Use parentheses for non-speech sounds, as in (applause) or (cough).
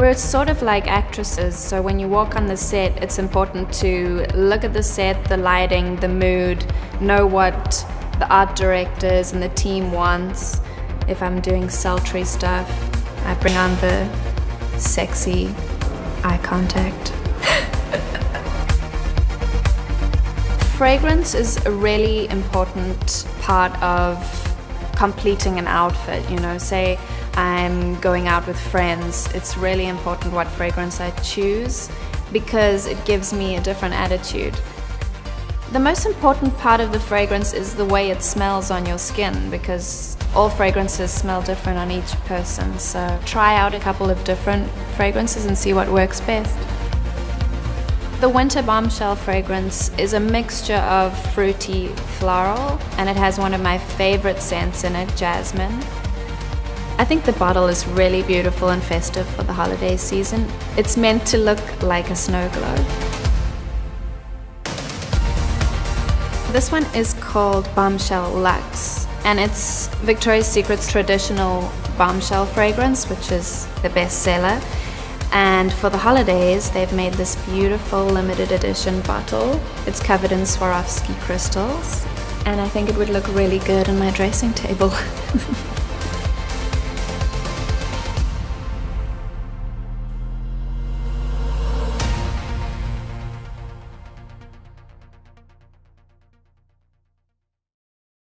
We're sort of like actresses, so when you walk on the set, it's important to look at the set, the lighting, the mood, know what the art directors and the team wants. If I'm doing sultry stuff, I bring on the sexy eye contact. (laughs) Fragrance is a really important part of completing an outfit, you know, say I'm going out with friends, it's really important what fragrance I choose because it gives me a different attitude. The most important part of the fragrance is the way it smells on your skin because all fragrances smell different on each person. So try out a couple of different fragrances and see what works best. The Winter Bombshell fragrance is a mixture of fruity floral and it has one of my favorite scents in it, jasmine. I think the bottle is really beautiful and festive for the holiday season. It's meant to look like a snow globe. This one is called Bombshell Luxe and it's Victoria's Secret's traditional bombshell fragrance, which is the best seller. And for the holidays, they've made this beautiful limited edition bottle. It's covered in Swarovski crystals, and I think it would look really good on my dressing table. (laughs)